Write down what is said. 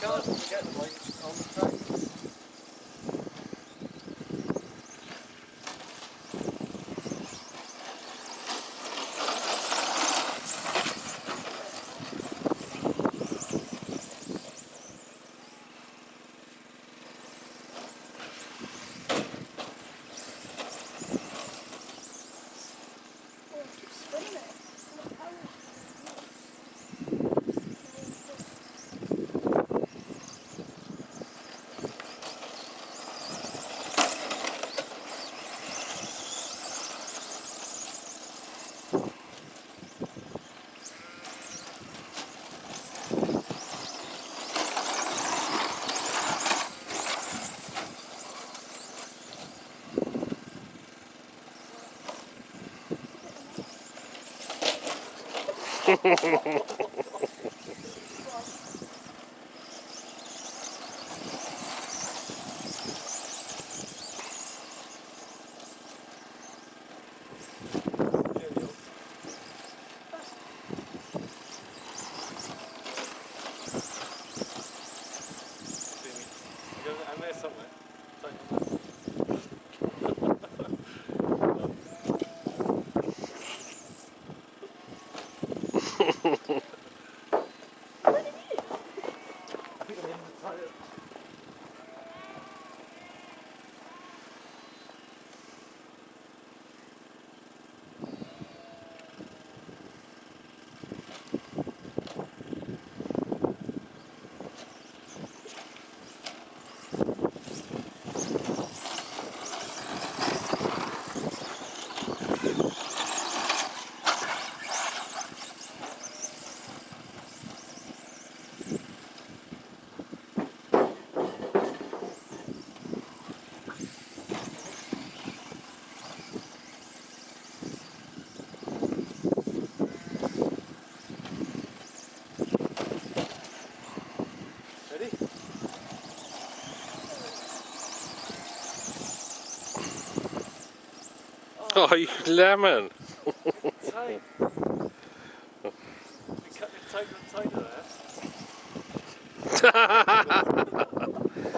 Go. And there somewhere. I think I'm in the toilet. Oh, you lemon! Tight. We cut it tight tighter there. Eh?